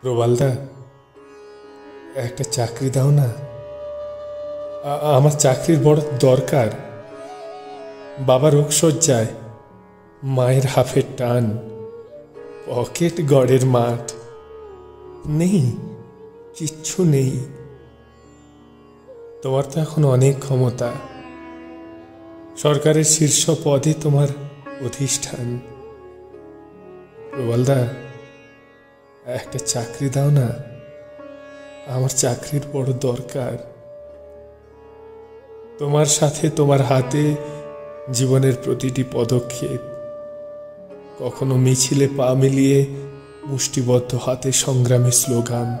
প্রবালদা একটা চাকরি দাও না। আমার চাকরির বড় দরকার। বাবার রোগসজ্জায় মায়ের হাফের টান, পকেট গড়ের মাঠ। নেই, কিচ্ছু নেই। তোমার তো এখন অনেক ক্ষমতা। সরকারের শীর্ষ পদে তোমার অধিষ্ঠান। প্রবলদা একটা চাকরি দাও না। আমার চাকরির বড় দরকার। তোমার সাথে তোমার হাতে জীবনের প্রতিটি পদক্ষেপ, কখনো মিছিলে পা মিলিয়ে মুষ্টিবদ্ধ হাতে সংগ্রামী স্লোগান।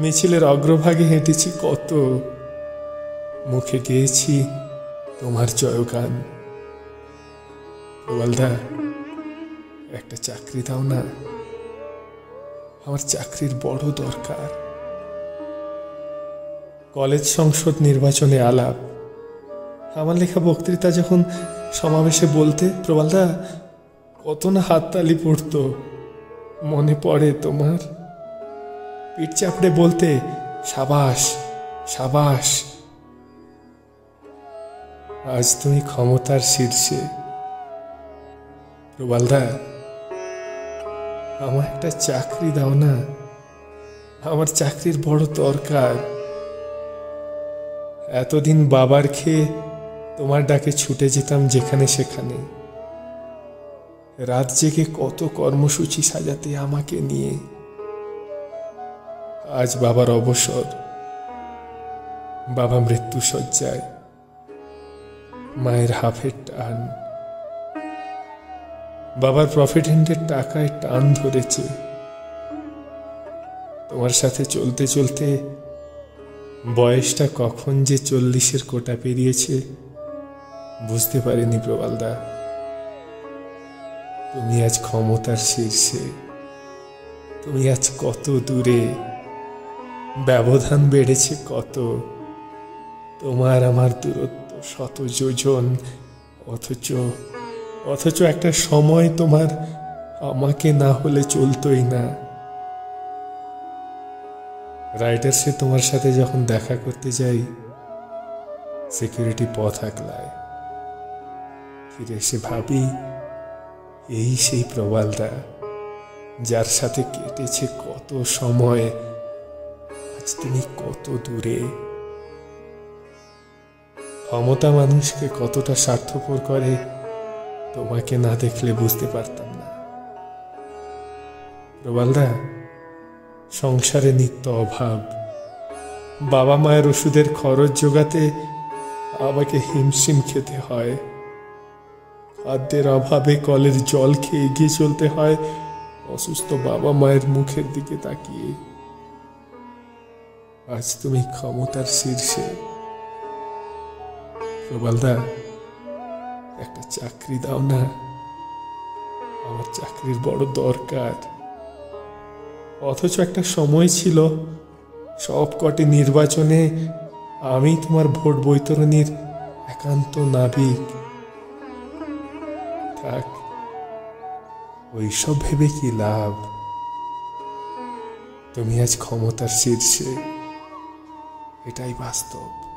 মিছিলের অগ্রভাগে হেঁটেছি কত, মুখে গেয়েছি তোমার জয়গান। প্রবালদা একটা চাকরি দাও না। আমার চাকরির বড় দরকার। কলেজ সংসদ নির্বাচনে আলাপ। আমার লেখা বক্তৃতা যখন সমাবেশে বলতে, প্রবালদা, কত না হাততালি পড়তো। মনে পড়ে তোমার। পিঠ চাপড়ে বলতে, সাবাস সাবাস। আজ তুমি ক্ষমতার শীর্ষে। প্রবালদা আমার একটা চাকরি দাও না। আমার চাকরির বড় দরকার। এতদিন বাবার খেয়ে তোমার ডাকে ছুটে যেতাম যেখানে সেখানে। রাত জেগে কত কর্মসূচি সাজাতে আমাকে নিয়ে। আজ বাবার অবসর। বাবা মৃত্যু সজ্জায় মায়ের হাফের টান। বাবার প্রফিডেন্টের টাকায় টান ধরেছে। তোমার সাথে চলতে চলতে বয়সটা কখন যে চল্লিশের কোটা পেরিয়েছে, বুঝতে পারিনি প্রবালদা। তুমি আজ ক্ষমতার শীর্ষে। তুমি আজ কত দূরে। ব্যবধান বেড়েছে কত। তোমার আমার দূরত্ব শত যোজন, অথচ অথচ একটা সময় তোমার আমাকে না হলে চলতোই না। রাইডার্সে তোমার সাথে যখন দেখা করতে যাই সিকিউরিটি পথ আগলায়। ফিরে এসে ভাবি, এই সেই প্রবালটা, যার সাথে কেটেছে কত সময়, আজ তুমি কত দূরে। ক্ষমতা মানুষকে কতটা স্বার্থপর করে তোমাকে না দেখলে বুঝতে পারতাম না। প্রবালদা সংসারে নিত্য অভাব। বাবা মায়ের ওষুধের খরচ জোগাতে আমাকে হিমশিম খেতে হয়। খাদ্যের অভাবে কলের জল খেয়ে এগিয়ে চলতে হয় অসুস্থ বাবা মায়ের মুখের দিকে তাকিয়ে। আজ তুমি ক্ষমতার শীর্ষে। প্রবালদা একটা চাকরি দাও না। আমার চাকরির বড় দরকার। অথচ একটা সময় ছিল সব কটি নির্বাচনে আমি তোমার ভোট বৈতরণীর একান্ত নাবিক। থাক, ওইসব ভেবে কি লাভ? তুমি আজ ক্ষমতার শীর্ষে। এটাই বাস্তব।